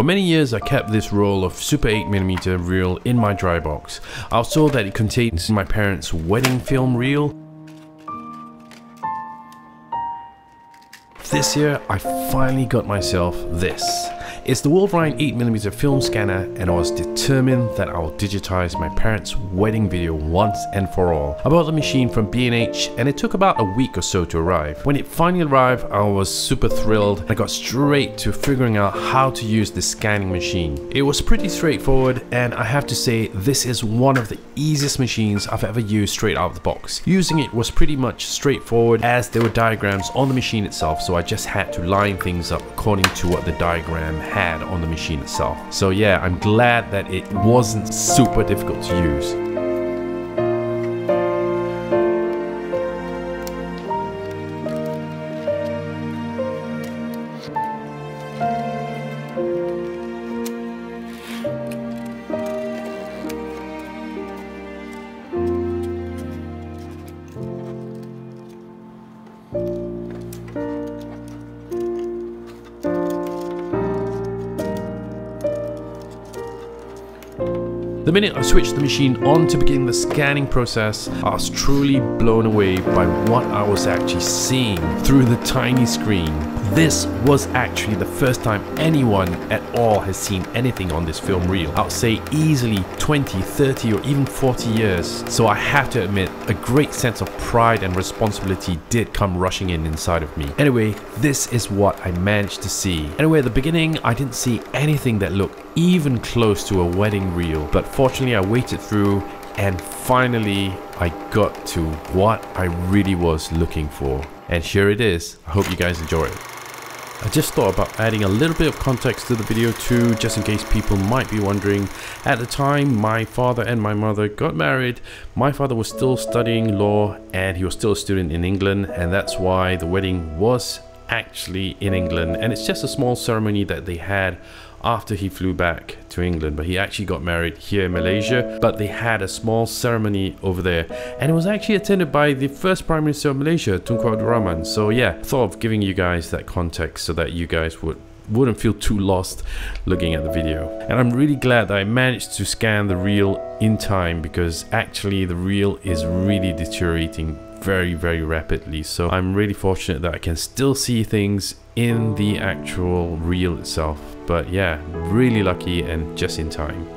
For many years I kept this roll of Super 8mm reel in my dry box. I saw that it contains my parents' wedding film reel. This year I finally got myself this. It's the Wolverine 8mm film scanner and I was determined that I will digitize my parents' wedding video once and for all. I bought the machine from B&H and it took about a week or so to arrive. When it finally arrived, I was super thrilled. And I got straight to figuring out how to use the scanning machine. It was pretty straightforward and I have to say this is one of the easiest machines I've ever used straight out of the box. Using it was pretty much straightforward as there were diagrams on the machine itself so I just had to line things up according to what the diagram had on the machine itself. So yeah, I'm glad that it wasn't super difficult to use. The minute I switched the machine on to begin the scanning process, I was truly blown away by what I was actually seeing through the tiny screen. This was actually the first time anyone at all has seen anything on this film reel. I would say easily 20, 30 or even 40 years. So I have to admit, a great sense of pride and responsibility did come rushing in inside of me. Anyway, this is what I managed to see. Anyway, at the beginning, I didn't see anything that looked even close to a wedding reel, but fortunately I waited through and finally I got to what I really was looking for. And here it is. I hope you guys enjoy it. I just thought about adding a little bit of context to the video too, just in case people might be wondering. At the time, my father and my mother got married. My father was still studying law and he was still a student in England and that's why the wedding was actually in England and it's just a small ceremony that they had after he flew back to England but he actually got married here in Malaysia but they had a small ceremony over there. And it was actually attended by the first Prime Minister of Malaysia Tunku Abdul Rahman. So yeah thought of giving you guys that context so that you guys would wouldn't feel too lost looking at the video. And I'm really glad that I managed to scan the reel in time because actually the reel is really deteriorating very very rapidly. So I'm really fortunate that I can still see things in the actual reel itself. But yeah, really lucky and just in time.